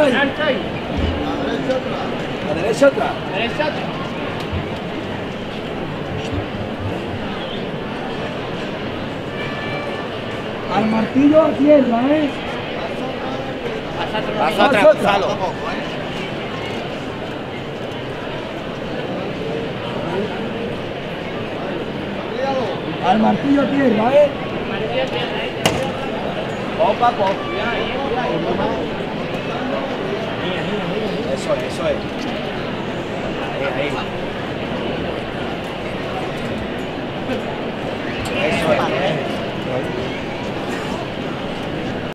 derecha ahí. Alto ahí. La derecha atrás. Derecha atrás. Al martillo a tierra, ¿eh? Pasa otra. Gonzalo. Al martillo a tierra, ¿eh? Martillo tiene ahí. Poco a poco. Eso es, eso es. Ahí, ahí.